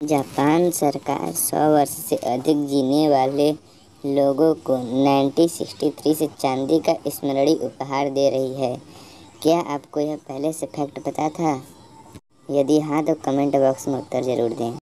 Japan सरकार सौ वर्ष से अधिक जीने वाले लोगों को 1963 से चांदी का स्मरणीय उपहार दे रही है। क्या आपको यह पहले से फैक्ट पता था? यदि हाँ तो कमेंट बॉक्स में उत्तर ज़रूर दें।